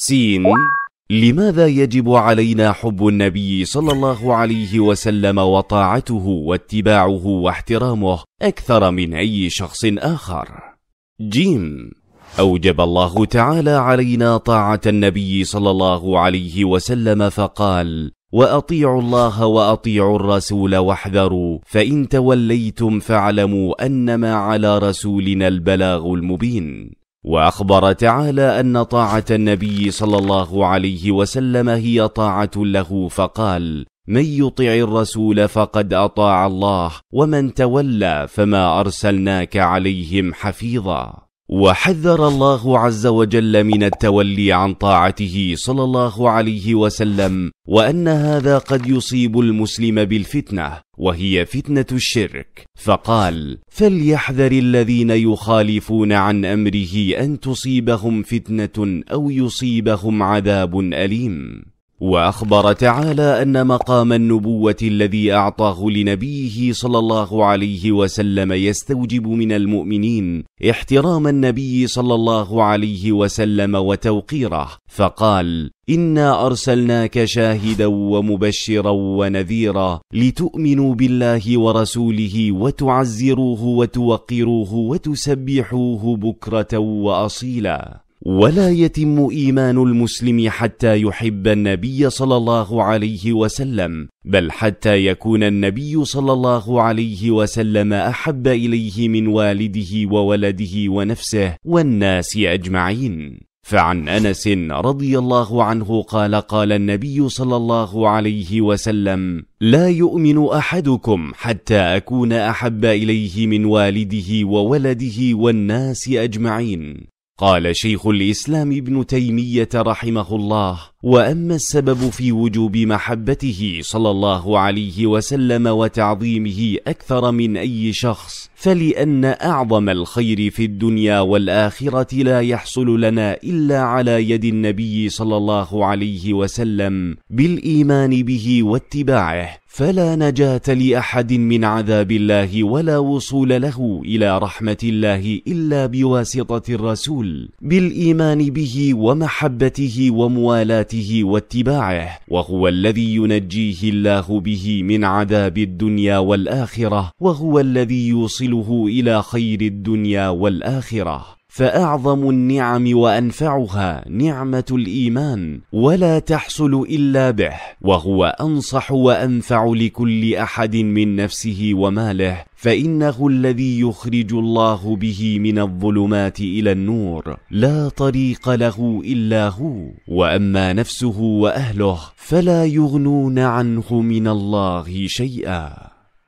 سين. لماذا يجب علينا حب النبي صلى الله عليه وسلم وطاعته واتباعه واحترامه أكثر من أي شخص آخر؟ جيم. أوجب الله تعالى علينا طاعة النبي صلى الله عليه وسلم فقال وأطيعوا الله وأطيعوا الرسول واحذروا فإن توليتم فاعلموا أنما على رسولنا البلاغ المبين. واخبر تعالى أن طاعة النبي صلى الله عليه وسلم هي طاعة له فقال من يطع الرسول فقد أطاع الله ومن تولى فما أرسلناك عليهم حفيظا. وحذر الله عز وجل من التولي عن طاعته صلى الله عليه وسلم وأن هذا قد يصيب المسلم بالفتنة وهي فتنة الشرك. فقال فليحذر الذين يخالفون عن أمره أن تصيبهم فتنة أو يصيبهم عذاب أليم. وأخبر تعالى أن مقام النبوة الذي أعطاه لنبيه صلى الله عليه وسلم يستوجب من المؤمنين احترام النبي صلى الله عليه وسلم وتوقيره فقال إنا أرسلناك شاهدا ومبشرا ونذيرا لتؤمنوا بالله ورسوله وتعزروه وتوقروه وتسبحوه بكرة وأصيلا. ولا يتم إيمان المسلم حتى يحب النبي صلى الله عليه وسلم بل حتى يكون النبي صلى الله عليه وسلم أحب إليه من والده وولده ونفسه والناس أجمعين. فعن أنس رضي الله عنه قال قال النبي صلى الله عليه وسلم لا يؤمن أحدكم حتى أكون أحب إليه من والده وولده والناس أجمعين. قال شيخ الإسلام ابن تيمية رحمه الله وأما السبب في وجوب محبته صلى الله عليه وسلم وتعظيمه أكثر من أي شخص فلأن أعظم الخير في الدنيا والآخرة لا يحصل لنا إلا على يد النبي صلى الله عليه وسلم بالإيمان به واتباعه. فلا نجاة لأحد من عذاب الله ولا وصول له إلى رحمة الله إلا بواسطة الرسول بالإيمان به ومحبته وموالاته واتباعه وهو الذي ينجيه الله به من عذاب الدنيا والآخرة وهو الذي يوصله إلى خير الدنيا والآخرة. فأعظم النعم وأنفعها نعمة الإيمان ولا تحصل إلا به وهو أنصح وأنفع لكل أحد من نفسه وماله فإنه الذي يخرج الله به من الظلمات إلى النور لا طريق له إلا هو وأما نفسه وأهله فلا يغنون عنه من الله شيئا.